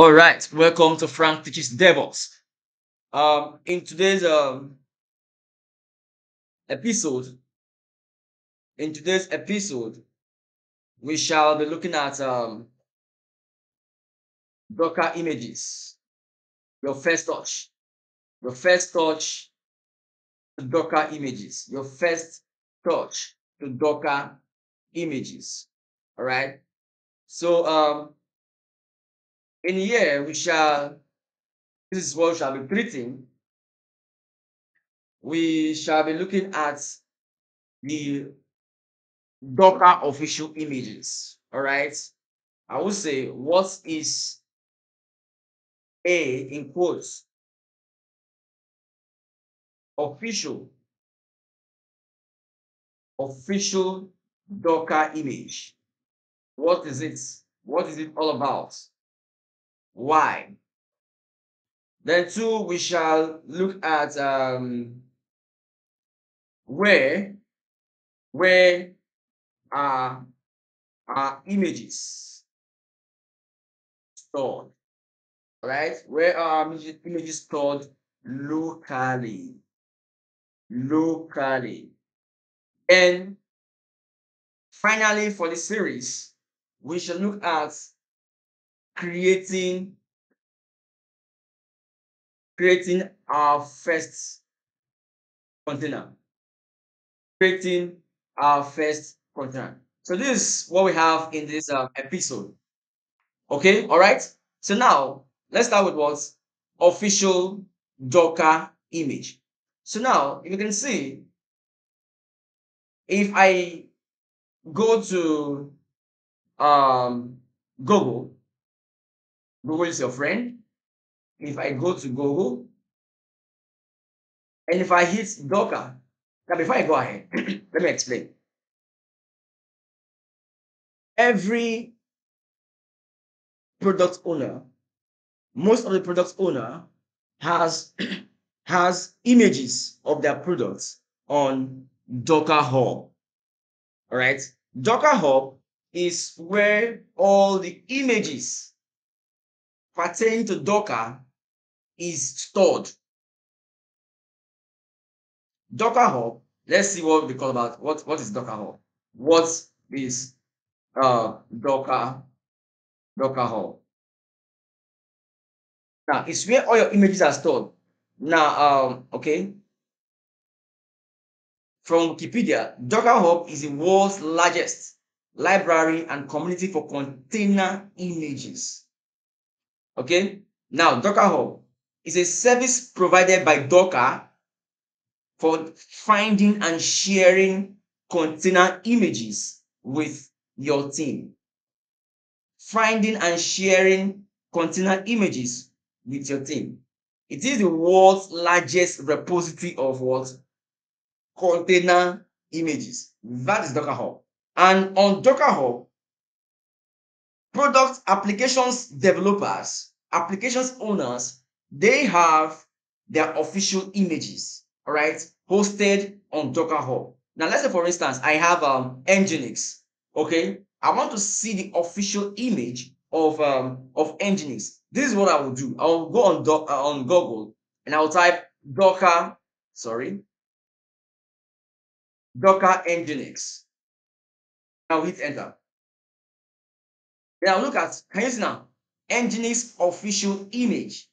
All right, welcome to Frank Teaches DevOps. Um, in today's um, episode, in today's episode, we shall be looking at um, Docker images. Your first touch, your first touch to Docker images, your first touch to Docker images. All right. So um, in here we shall. This is what we shall be treating. We shall be looking at the Docker official images. All right. I will say what is a in quotes official official Docker image. What is it? What is it all about? Why? Then two, we shall look at um, where where are our images stored. Right? Where are images, stored locally? Locally. And finally, for the series, we shall look at creating creating our first container. Creating our first container. So this is what we have in this uh, episode. Okay, all right. So now let's start with what official Docker image. So now, if you can see, if I go to um, Google, Google is your friend. If I go to Google, and if I hit Docker, now before I go ahead, let me explain. Every product owner, most of the product owner has has images of their products on Docker Hub. All right. Docker Hub is where all the images pertaining to Docker is stored. Docker Hub, let's see what we call about. What, what is Docker Hub? What is uh, Docker, Docker Hub? Now, it's where all your images are stored. Now, um, okay. From Wikipedia, Docker Hub is the world's largest library and community for container images. Okay. Now, Docker Hub is a service provided by Docker for finding and sharing container images with your team. Finding and sharing container images with your team. It is the world's largest repository of what? Container images. That is Docker Hub. And on Docker Hub, product applications developers, applications owners, they have their official images, all right, hosted on Docker Hub. Now, let's say, for instance, I have um, Nginx, okay? I want to see the official image of um, of Nginx. This is what I will do. I will go on doc, uh, on Google and I will type Docker, sorry, Docker Nginx. Now hit enter. Then I'll look at, can you see now? Nginx official image.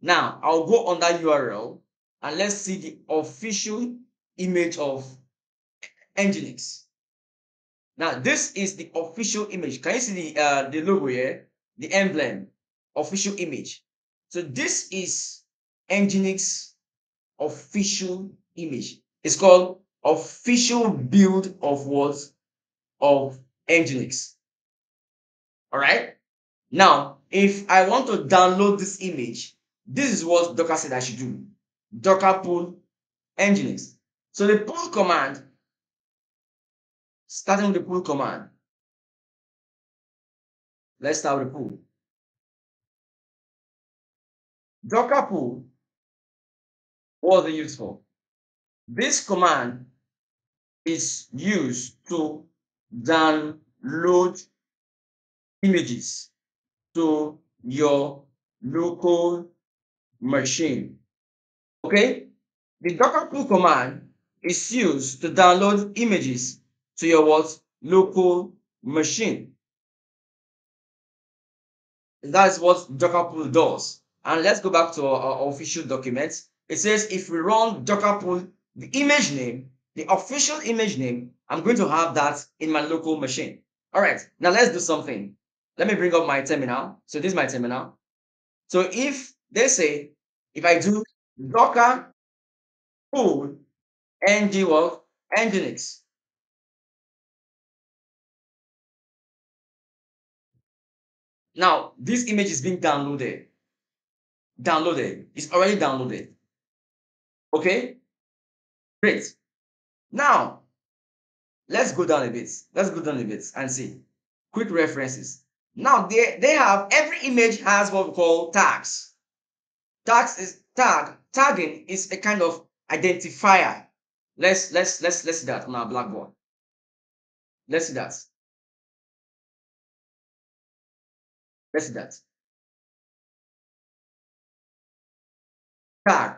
Now I'll go on that URL and let's see the official image of Nginx. Now this is the official image. Can you see the uh, the logo here? The emblem, official image. So this is Nginx official image. It's called official build of what? Of Nginx. All right. Now, if I want to download this image, this is what Docker said I should do. Docker pull Nginx. So the pull command, starting with the pull command. Let's start with the pull. Docker pull, what was it for? This command is used to download images to your local machine. Okay, the docker pull command is used to download images to your what local machine. That's what docker pull does. And let's go back to our, our official documents. It says if we run docker pull, the image name, the official image name, I'm going to have that in my local machine. All right, now let's do something. Let me bring up my terminal. So this is my terminal. So if they say, if I do docker pull ng what nginx, now this image is being downloaded. Downloaded. It's already downloaded. Okay, great. Now let's go down a bit. Let's go down a bit and see quick references. Now they, they have every image has what we call tags. Tags is tag. Tagging is a kind of identifier. Let's let's let's let's see that on our blackboard. Let's see that. Let's see that. Tag.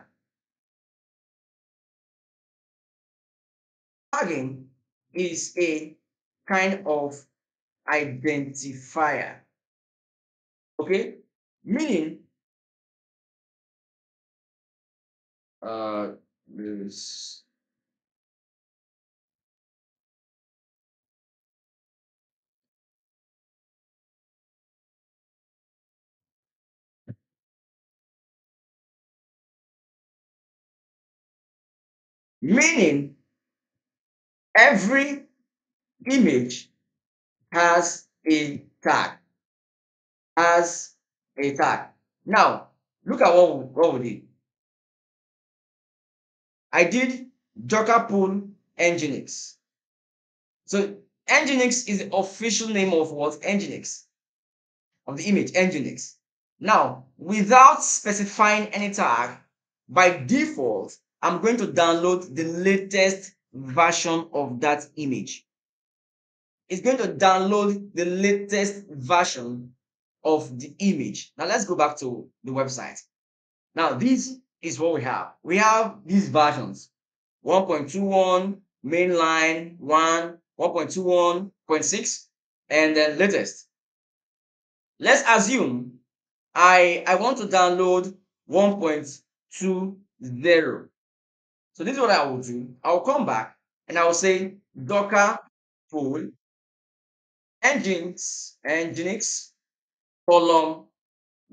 Tagging is a kind of identifier. Okay? Meaning, uh, this meaning every image has a tag has a tag now look at what we, what we did. I did docker pull nginx. So nginx is the official name of what? Nginx. Of the image nginx. Now without specifying any tag by default i'm going to download the latest version of that image it's going to download the latest version of the image. Now let's go back to the website. Now this is what we have. We have these versions 1.21, mainline 1, 1.21.6, and then latest. Let's assume I, I want to download 1.20. So this is what I will do. I'll come back and I will say docker pull Nginx, Nginx column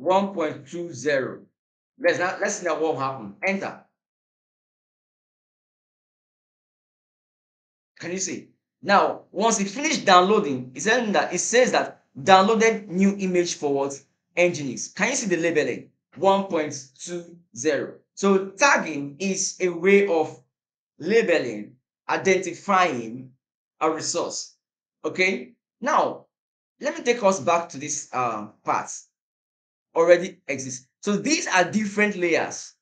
1.20. Let's not let's see what happened. Enter. Can you see? Now, once it finished downloading, it says that it says that downloaded new image for what? Nginx. Can you see the labeling? 1.20. So tagging is a way of labeling, identifying a resource. Okay? Now, let me take us back to this uh, part. Already exists. So these are different layers.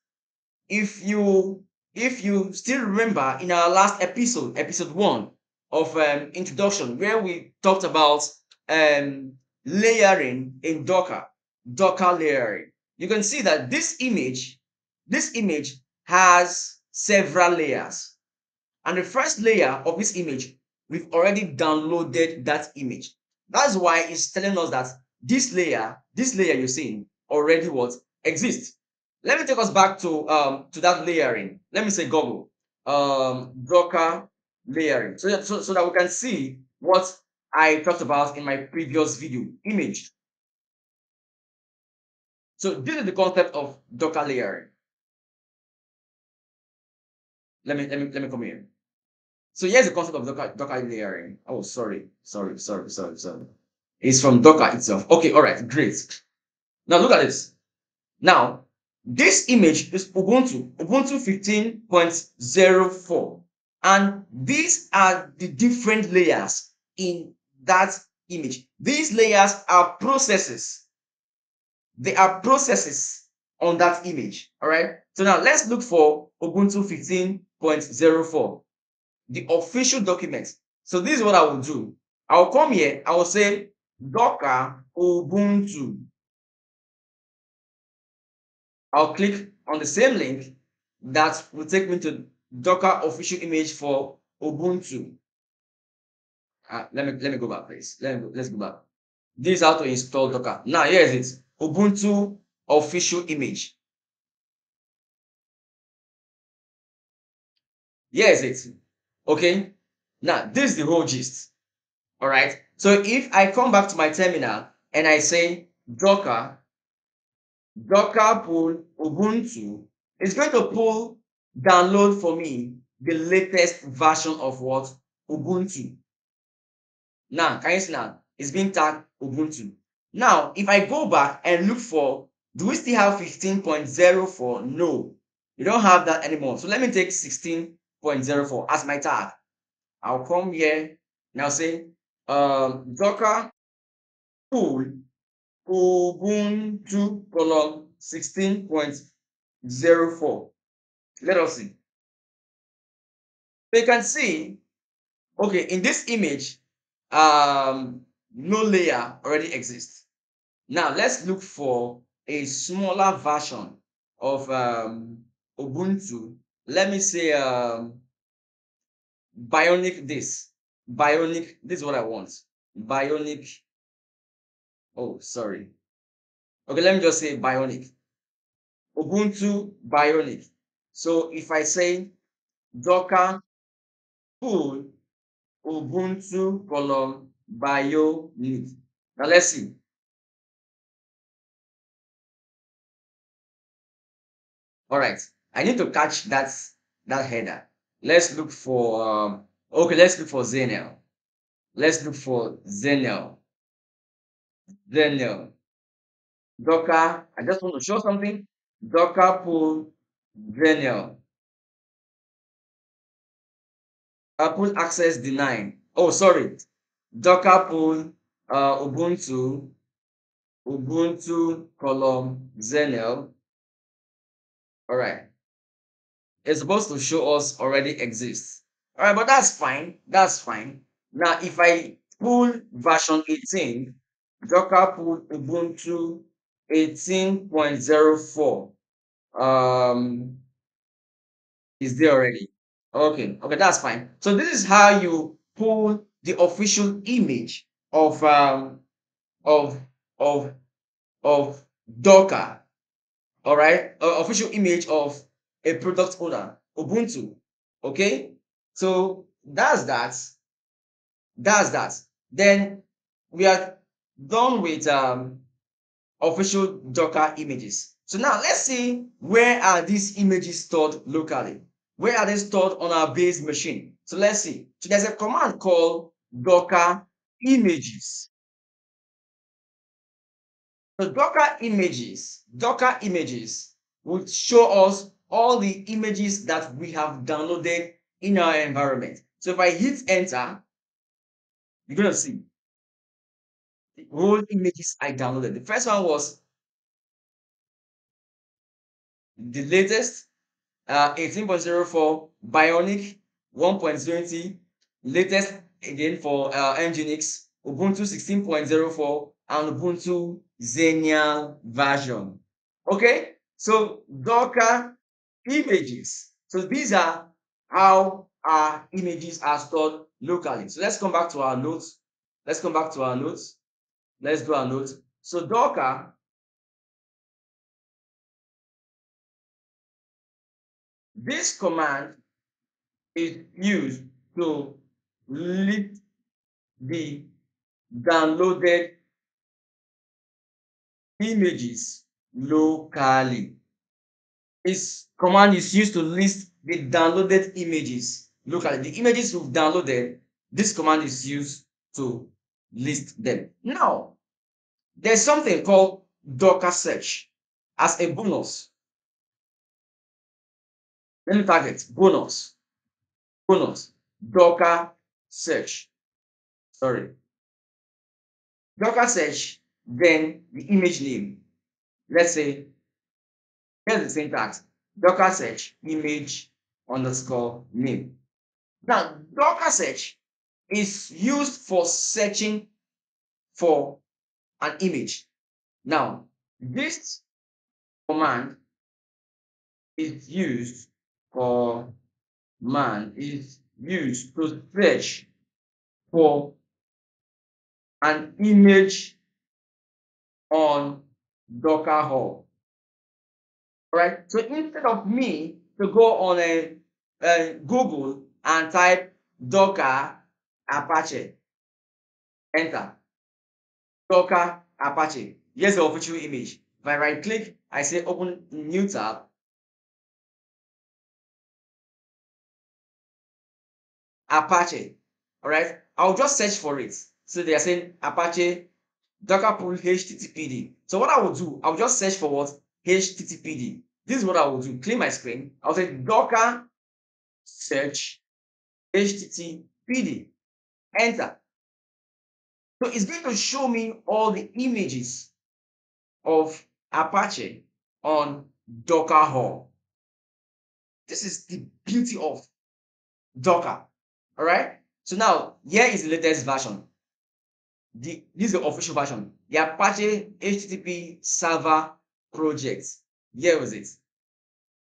If you if you still remember in our last episode, episode one of um, introduction, where we talked about um, layering in Docker, Docker layering, you can see that this image, this image has several layers. And the first layer of this image we've already downloaded that image. That's why it's telling us that this layer, this layer you're seeing already what exists. Let me take us back to um to that layering. Let me say Google um Docker layering so that, so, so that we can see what I talked about in my previous video image. So this is the concept of Docker layering. Let me let me let me come here. So here's the concept of Docker, Docker layering. Oh, sorry, sorry, sorry, sorry, sorry. It's from Docker itself. Okay, all right, great. Now look at this. Now, this image is Ubuntu, Ubuntu 15.04. And these are the different layers in that image. These layers are processes. They are processes on that image. All right. So now let's look for Ubuntu 15.04 the official documents. So this is what I will do. I will come here, I will say Docker Ubuntu. I'll click on the same link that will take me to Docker official image for Ubuntu. Uh, let me let me go back, please. Let me let's go back. This is how to install Docker. Now here is it. Ubuntu official image. Here is it. Okay. Now this is the whole gist. All right. So if I come back to my terminal and I say Docker, Docker pull Ubuntu, it's going to pull download for me the latest version of what Ubuntu. Now, can you see now? It's being tagged Ubuntu. Now, if I go back and look for, do we still have 15.04? No, we don't have that anymore. So let me take 16.04 as my tag. I'll come here now say um, Docker pull Ubuntu column 16.04. Let us see. So you can see, okay, in this image, um, no layer already exists. Now let's look for a smaller version of um, Ubuntu. Let me say um, Bionic this. Bionic, this is what I want. Bionic. Oh, sorry. Okay, let me just say Bionic. Ubuntu Bionic. So if I say Docker pull Ubuntu column Bionic. Now let's see. All right, I need to catch that that header. Let's look for um, okay. Let's look for Xenial. Let's look for Xenial. Xenial. Docker. I just want to show something. Docker pull Xenial. Apple access denied. Oh, sorry. Docker pull uh, Ubuntu Ubuntu column Xenial. All right. It's supposed to show us already exists. All right, but that's fine. That's fine. Now, if I pull version 18, Docker pull Ubuntu 18.04, um, is there already? Okay, okay, that's fine. So this is how you pull the official image of um of of of Docker. All right, uh, official image of a product owner, Ubuntu. Okay, so that's that. That's that. Then we are done with um official Docker images. So now let's see where are these images stored locally. Where are they stored on our base machine? So let's see. So there's a command called Docker images. So Docker images, Docker images will show us all the images that we have downloaded in our environment. So if I hit enter, you're going to see the whole images I downloaded. The first one was the latest uh, 18.04 Bionic 1.20 latest again for uh, Nginx Ubuntu 16.04 and Ubuntu Xenial version. Okay, so Docker images. So these are how our images are stored locally. So let's come back to our notes. Let's come back to our notes. Let's do our notes. So Docker This command is used to list the downloaded images locally. This command is used to list the downloaded images Look locally. The images you've downloaded, this command is used to list them. Now, there's something called Docker search as a bonus. Let me target bonus. Bonus. Docker search. Sorry. Docker search, then the image name. Let's say, here's the syntax. Docker search image underscore name. Now, Docker search is used for searching for an image. Now, this command is used for man is used to search for an image on Docker Hub. Right. So instead of me to go on a, a Google and type Docker Apache, enter Docker Apache. Here's the official image. If I right click, I say open new tab. Apache. All right. I'll just search for it. So they are saying Apache Docker pull HTTPD. So what I will do, I'll just search for what HTTPD. This is what I will do. Clear my screen. I'll say Docker search HTTPD. Enter. So it's going to show me all the images of Apache on Docker Hub. This is the beauty of Docker. All right. So now here is the latest version. The, this is the official version. The Apache HTTP server project. Here was it.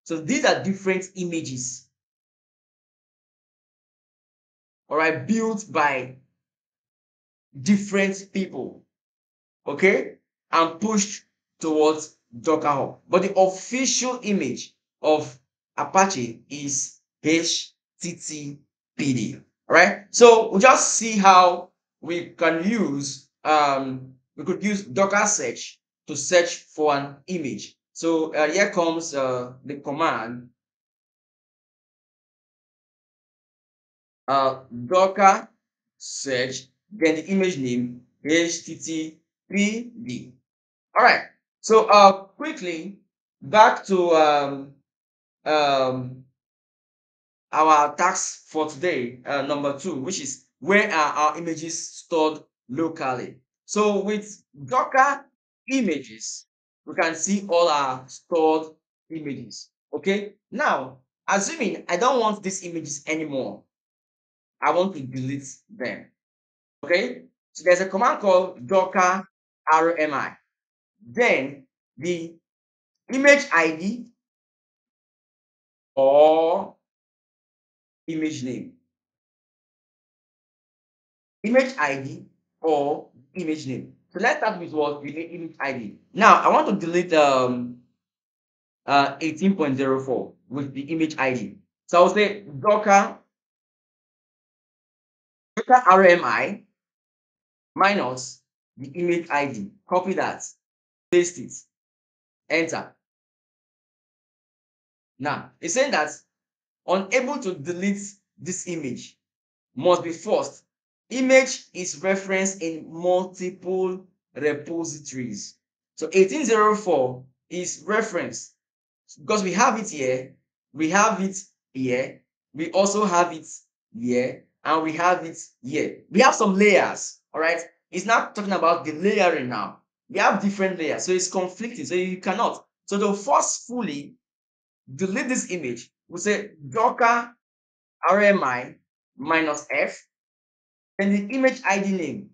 So these are different images. All right, built by different people. Okay, and pushed towards Docker Hub. But the official image of Apache is HTTPD. All right. So we'll just see how we can use um we could use Docker search to search for an image. So uh, here comes uh, the command uh, Docker search, then the image name HTTPD. All right. So uh, quickly back to um, um, our task for today, uh, number two, which is where are our images stored locally. So with Docker images, we can see all our stored images. Okay. Now, assuming I don't want these images anymore, I want to delete them. Okay. So there's a command called Docker RMI. Then the image ID or image name. Image ID or image name. So let's start with what the image ID. Now I want to delete um uh 18.04 with the image ID. So I'll say Docker Docker RMI minus the image ID. Copy that, paste it, enter. Now it's saying that unable to delete this image must be forced. Image is referenced in multiple repositories. So 1804 is referenced because we have it here, we have it here, we also have it here, and we have it here. We have some layers, all right? It's not talking about the layering now. We have different layers, so it's conflicting, so you cannot. So to forcefully delete this image, we say docker rmi minus f, and the image ID name.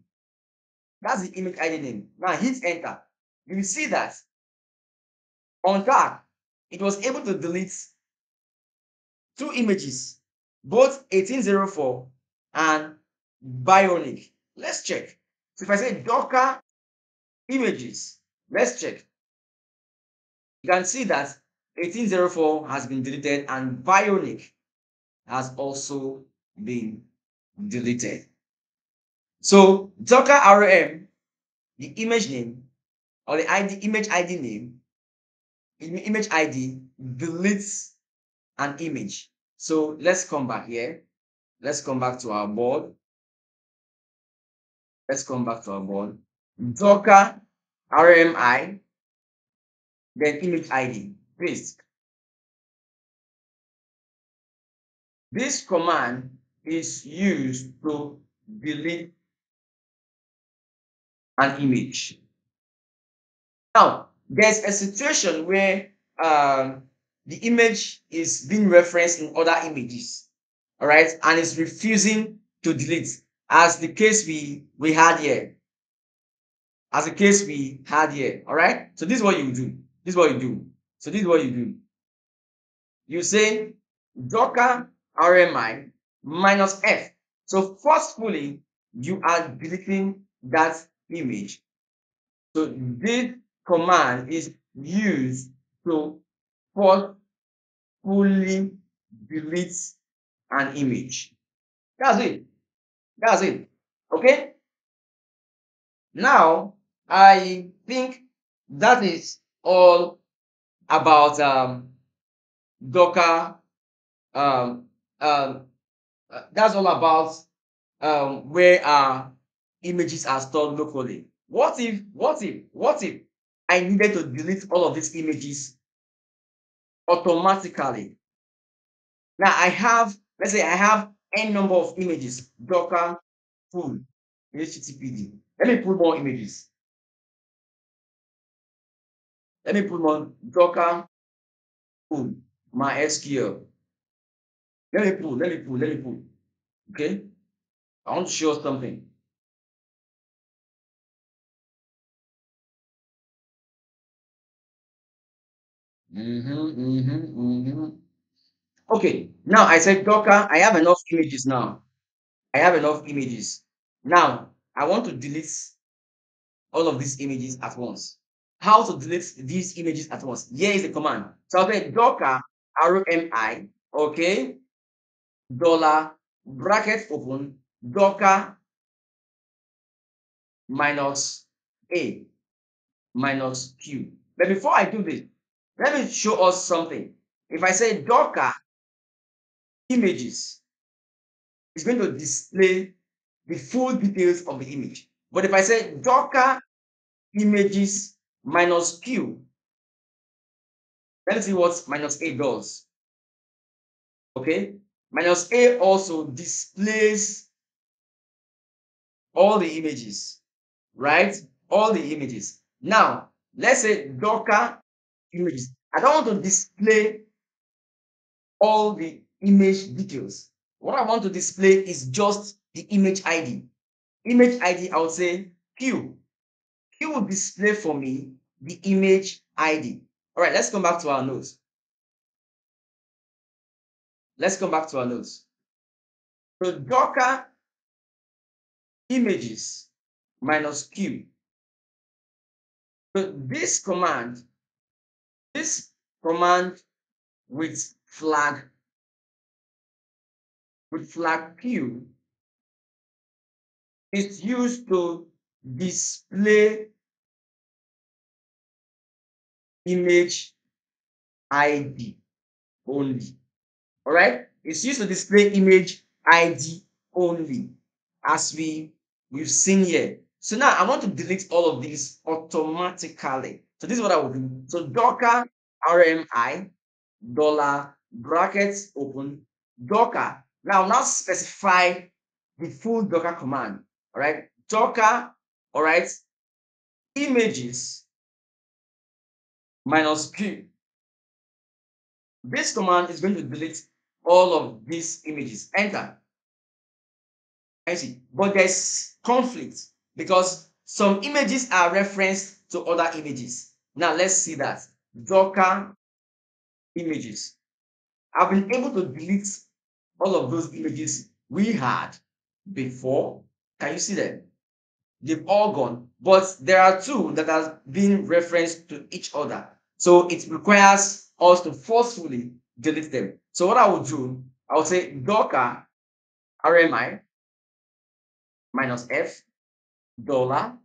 That's the image ID name. Now hit enter. You will see that on that, it was able to delete two images, both 1804 and Bionic. Let's check. So if I say Docker images, let's check. You can see that 1804 has been deleted and Bionic has also been deleted. So Docker RM, the image name or the ID image ID name, image ID deletes an image. So let's come back here. Let's come back to our board. Let's come back to our board. Docker RMI, then image ID. Paste. This command is used to delete an image. Now, there's a situation where um, the image is being referenced in other images, all right, and it's refusing to delete, as the case we we had here, as the case we had here, all right. So this is what you do. This is what you do. So this is what you do. you say docker rmi minus f. So forcefully, you are deleting that image. So this command is used to forcefully delete an image. That's it. That's it. Okay. Now, I think that is all about um, Docker. Um, um, uh, that's all about um, where our images are stored locally. What if, what if, what if I needed to delete all of these images automatically? Now I have, let's say I have n number of images, Docker pull HTTPD. Let me put more images. Let me put more Docker pull MySQL. Let me pull, let me pull, let me pull. Okay? I want to show something. Mm-hmm, mm-hmm, mm-hmm. Okay, now I said Docker, I have enough images now. I have enough images. Now, I want to delete all of these images at once. How to delete these images at once? Here is the command. So I'll say Docker RMI, okay, dollar bracket open docker minus a minus q. But before I do this, let me show us something. If I say docker images, it's going to display the full details of the image. But if I say docker images minus q, let's see what minus a does. Okay, minus a also displays all the images, right? All the images. Now, let's say Docker images. I don't want to display all the image details. What I want to display is just the image ID. Image ID, I would say Q. Q will display for me the image ID. All right, let's come back to our notes. Let's come back to our notes. So Docker images minus Q. So this command, this command with flag, with flag Q is used to display image ID only. All right, it's used to display image ID only, as we we've seen here. So now I want to delete all of these automatically. So this is what I will do. So Docker RMI dollar brackets open Docker. Now now specify the full Docker command. All right, Docker. All right, images minus Q. This command is going to delete all of these images. Enter. I see. But there's conflict because some images are referenced to other images. Now let's see that. Docker images. I've been able to delete all of those images we had before. Can you see them? They've all gone, but there are two that have been referenced to each other. So it requires us to forcefully delete them. So what I will do, I will say docker RMI minus F dollar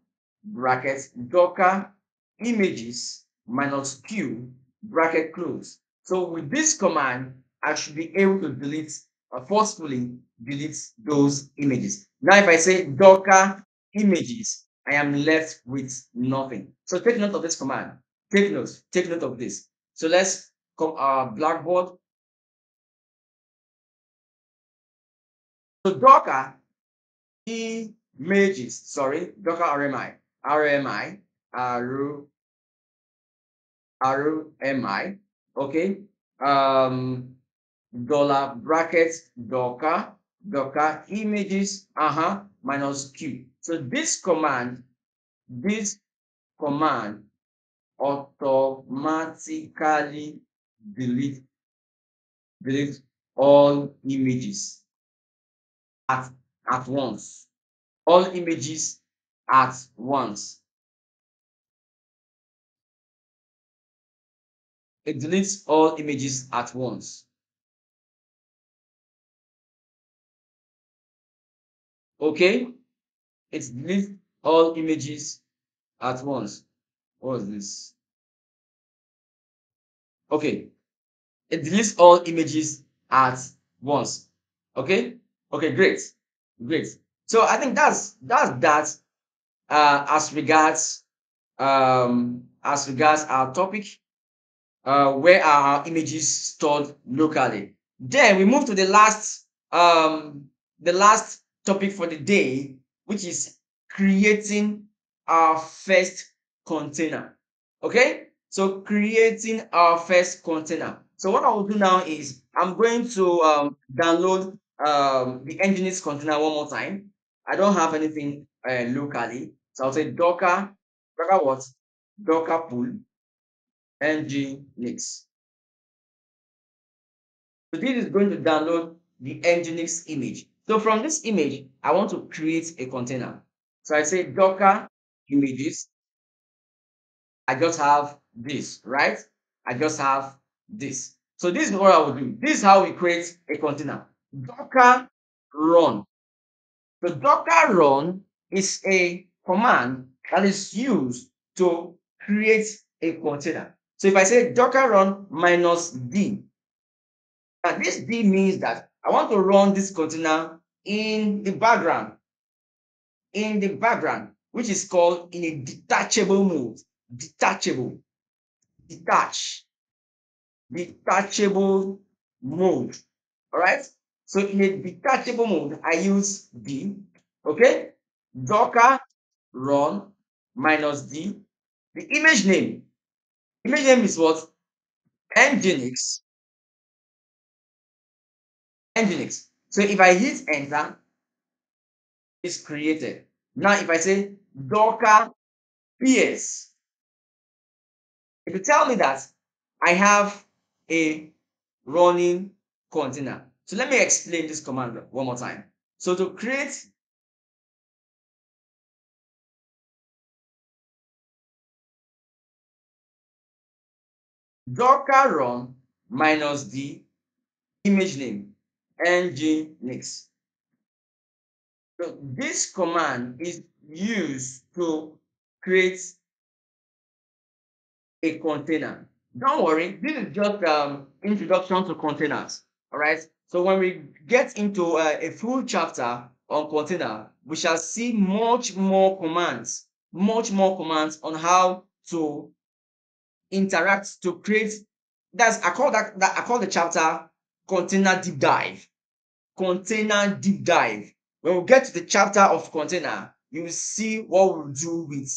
brackets docker images minus Q bracket close. So with this command, I should be able to delete uh, forcefully delete those images. Now, if I say docker images, I am left with nothing. So take note of this command. Take note, take note of this. So let's come our uh, Blackboard So Docker images, sorry, Docker RMI, RMI, RU, RMI, okay, um, dollar brackets, Docker, Docker images, uh-huh, minus Q. So this command, this command automatically delete delete all images at, at once. All images at once. It deletes all images at once. Okay, it deletes all images at once. What is this? Okay, it deletes all images at once. Okay, okay, great, great. So I think that's that's that uh, as regards um, as regards our topic, uh, where are our images stored locally. Then we move to the last um, the last topic for the day, which is creating our first container. Okay, so creating our first container. So what I will do now is I'm going to um, download um, the Nginx container one more time. I don't have anything uh, locally. So I'll say Docker, Docker what? Docker pull Nginx. So this is going to download the Nginx image. So from this image, I want to create a container. So I say Docker images. I just have this, right? I just have this. So this is what I will do. This is how we create a container. Docker run. So Docker run is a command that is used to create a container. So if I say Docker run minus D, now this D means that I want to run this container in the background, in the background, which is called in a detachable mode. Detachable, detach, detachable mode. All right. So in a detachable mode, I use D. Okay. Docker run minus D. The image name. Image name is what? Nginx. Nginx. So if I hit enter, it's created. Now if I say Docker PS, it will tell me that I have a running container. So let me explain this command one more time. So to create docker run minus the image name nginx. So this command is used to create a container. Don't worry, this is just um introduction to containers. All right. So when we get into uh, a full chapter on container, we shall see much more commands, much more commands on how to interact to create. That's I call that, that I call the chapter container deep dive. Container deep dive. When we get to the chapter of container, you will see what we'll do with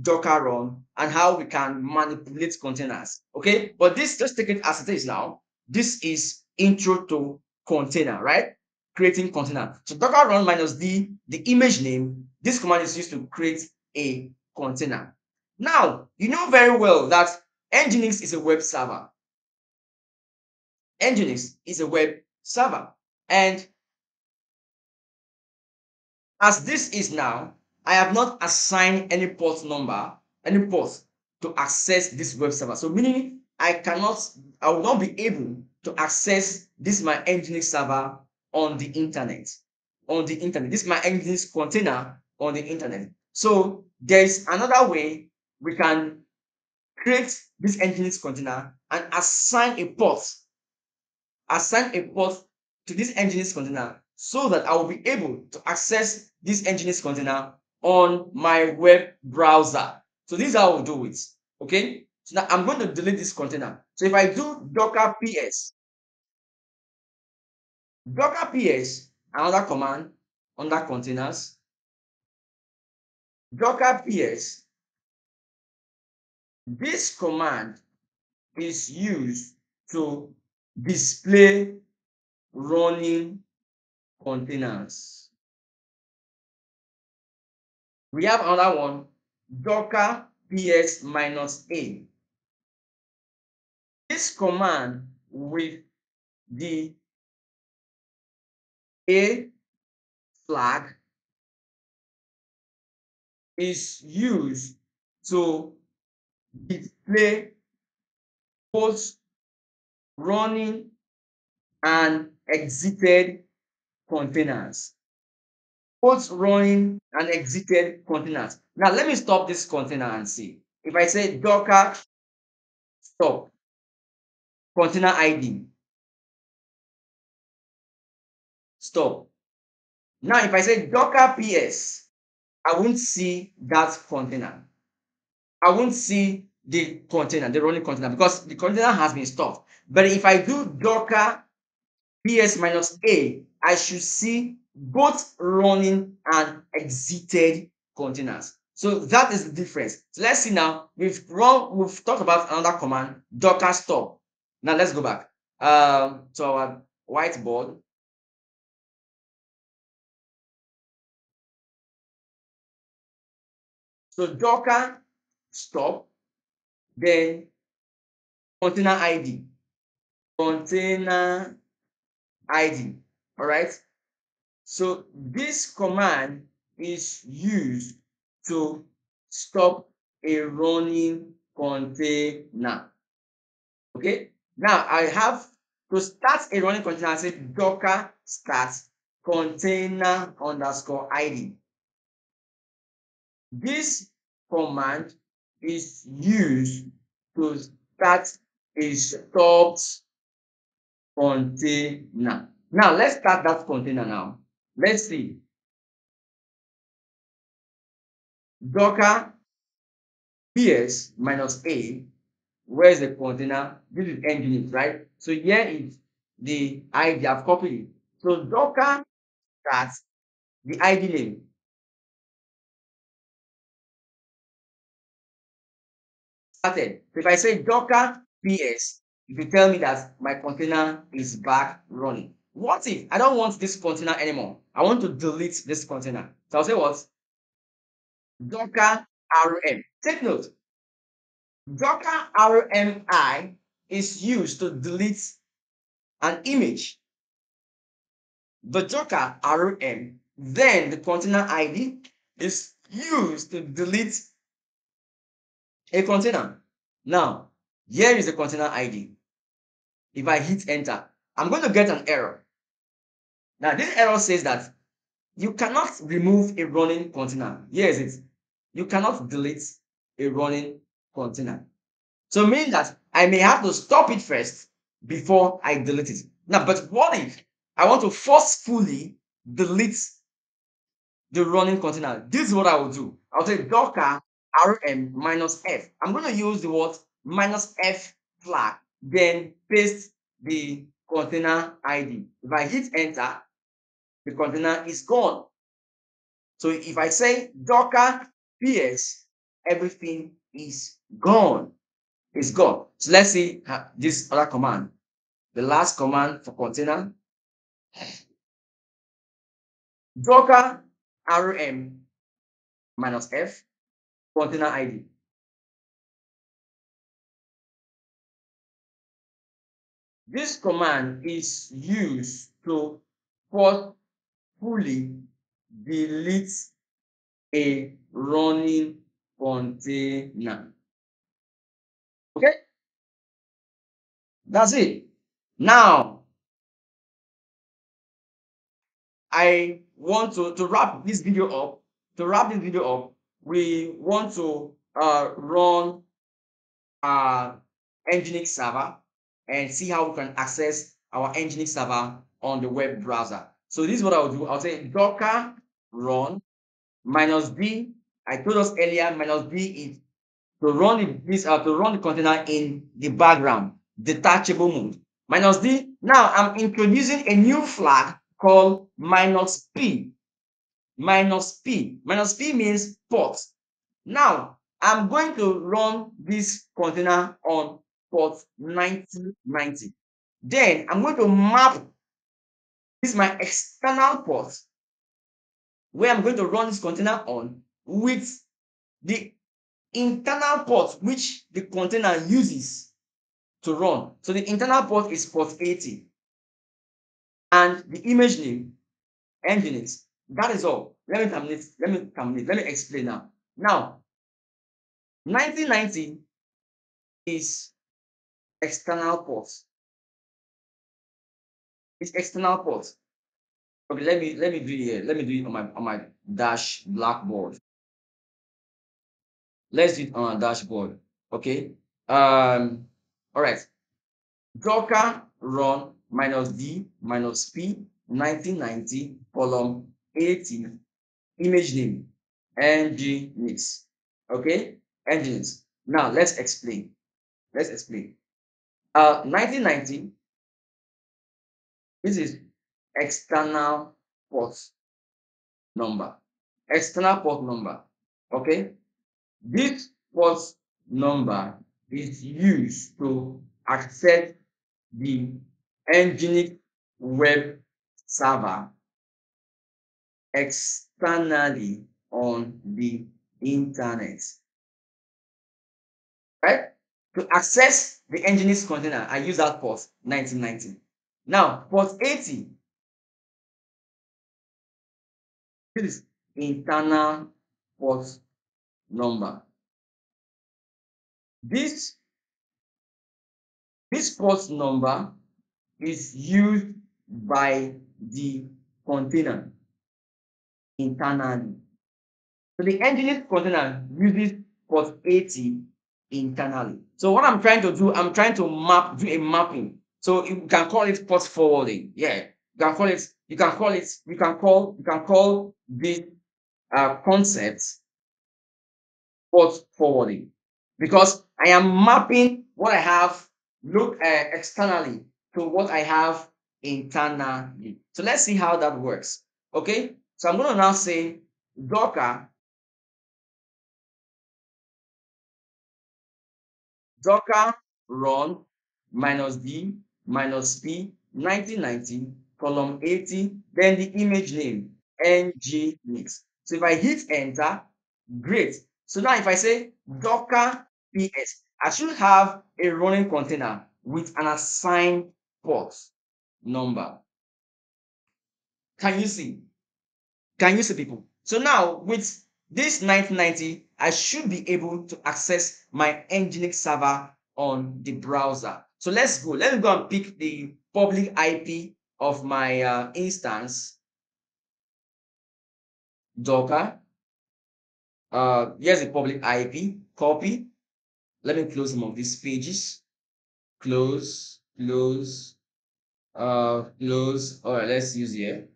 Docker run and how we can manipulate containers. Okay, but this just take it as it is now. This is intro to container, right? Creating container. So Docker run minus D, the image name, this command is used to create a container. Now, you know very well that Nginx is a web server. Nginx is a web server. And as this is now, I have not assigned any port number, any port to access this web server. So meaning I cannot, I will not be able to access this my Nginx server on the internet. On the internet. This is my Nginx container on the internet. So there's another way we can create this Nginx container and assign a port. Assign a port to this Nginx container so that I will be able to access this Nginx container on my web browser. So this is how I'll do it. Okay. So now I'm going to delete this container. So if I do docker ps, docker ps, another command under containers, docker ps, this command is used to display running containers. We have another one, docker ps minus a. This command with the A flag is used to display both running and exited containers. Both running and exited containers. Now let me stop this container and see. If I say Docker stop container ID, stop. Now if I say Docker PS, I won't see that container. I won't see the container, the running container, because the container has been stopped. But if I do Docker PS minus A, I should see both running and exited containers. So that is the difference. So let's see now. We've run, we've talked about another command, Docker stop. Now let's go back um, to our whiteboard. So Docker stop, then container ID, container ID. All right. So this command is used to stop a running container. Okay. Now I have to start a running container. I say Docker start container underscore ID. This command is used to start a stopped container. Now let's start that container now. Let's see. Docker PS minus A. Where's the container? This is nginx, right? So here is the ID. I've copied it. So Docker starts the ID name. Started. So if I say Docker PS, if you tell me that my container is back running. What if I don't want this container anymore? I want to delete this container. So I'll say what? Docker rm. Take note. Docker rmi is used to delete an image. The Docker rm, then the container ID is used to delete a container. Now, here is the container ID. If I hit enter, I'm going to get an error. Now, this error says that you cannot remove a running container. Yes, it. You cannot delete a running container. So meaning that I may have to stop it first before I delete it. Now, but what if I want to forcefully delete the running container? This is what I will do. I'll say docker rm minus f. I'm going to use the word minus f flag, then paste the container ID. If I hit enter, the container is gone. So if I say docker ps, everything is gone. It's gone. So let's see this other command. The last command for container. Docker rm minus f container ID. This command is used to forcefully delete a running container. Okay? That's it. Now, I want to, to wrap this video up. To wrap this video up, we want to uh, run our Nginx server and see how we can access our Nginx server on the web browser. So this is what I'll do. I'll say docker run minus d. I told us earlier minus d is to run this uh, to run the container in the background, detachable mode. Minus d. Now I'm introducing a new flag called minus p. Minus p. Minus p means port. Now I'm going to run this container on port 9090. Then I'm going to map this my external port where I'm going to run this container on with the internal port which the container uses to run. So the internal port is port 80. and the image name, Nginx. That is all. Let me terminate. Let me terminate. Let me explain now. Now, 1990 is external ports. It's external ports. Okay, let me let me do it here. Let me do it on my on my dash blackboard. Let's do it on a dashboard. Okay. Um. All right. Docker run minus d minus p 1990 column 80 image name nginx. Okay, nginx Now let's explain. Let's explain. Uh, 1990. This is external port number. External port number. Okay. This port number is used to access the Nginx web server externally on the internet. Right? To access the Nginx container, I use that port 1990. Now, port 80 this is internal port number. This this port number is used by the container internally. So the Nginx container uses port 80 internally. So what I'm trying to do, I'm trying to map, do a mapping. So you can call it port forwarding. Yeah, you can call it, you can call it, you can call, you can call this uh, concept port forwarding because I am mapping what I have look uh, externally to what I have internally. So let's see how that works. Okay, so I'm going to now say Docker Docker run minus d minus p 1990 column 80 then the image name nginx. So if I hit enter, great. So now if I say Docker ps, I should have a running container with an assigned port number. Can you see? Can you see people? So now with this 1990, I should be able to access my Nginx server on the browser. So let's go. Let me go and pick the public IP of my uh, instance. Docker. Uh, here's a public IP. Copy. Let me close some of these pages. Close, close, uh, close. All right, let's use here.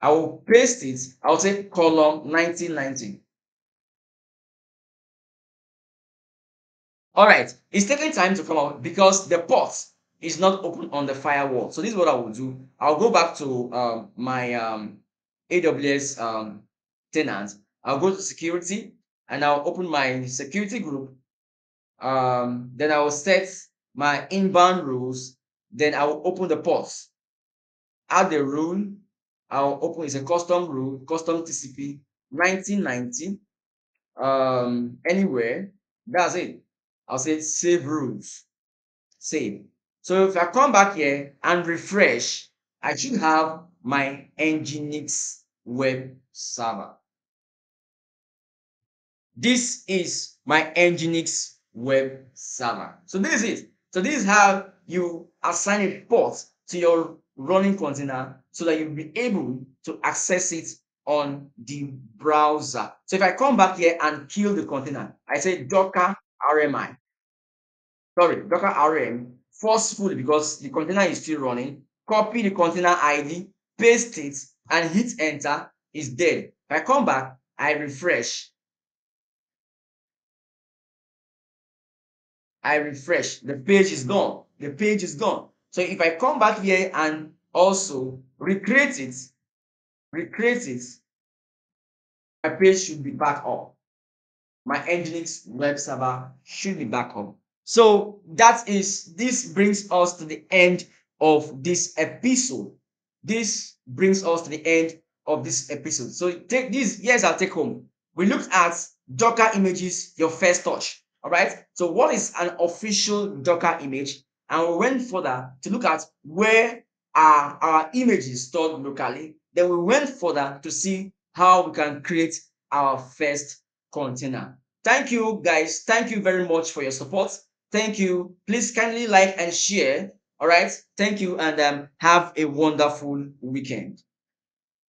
I will paste it. I'll say column 1990. All right, it's taking time to come out because the port is not open on the firewall. So this is what I will do. I'll go back to um, my um, AWS um, tenant. I'll go to security and I'll open my security group. Um, then I will set my inbound rules. Then I will open the ports. Add the rule. I'll open it's a custom rule, custom TCP 1990. Um, anywhere. That's it. I'll say save rules. Save. So if I come back here and refresh, I should have my Nginx web server. This is my Nginx web server. So this is it. So this is how you assign a port to your running container so that you'll be able to access it on the browser. So if I come back here and kill the container, I say docker RMI. Sorry, Docker RM forcefully because the container is still running. Copy the container ID, paste it, and hit enter. It's dead. If I come back, I refresh. I refresh. The page is gone. The page is gone. So if I come back here and also recreate it, recreate it, my page should be back up my Nginx web server should be back up. So that is, this brings us to the end of this episode. This brings us to the end of this episode. So take this, our take home. We looked at Docker images, your first touch. All right. So what is an official Docker image? And we went further to look at where our, our images stored locally. Then we went further to see how we can create our first container. Thank you guys. Thank you very much for your support. Thank you. Please kindly like and share. All right. Thank you and um, have a wonderful weekend.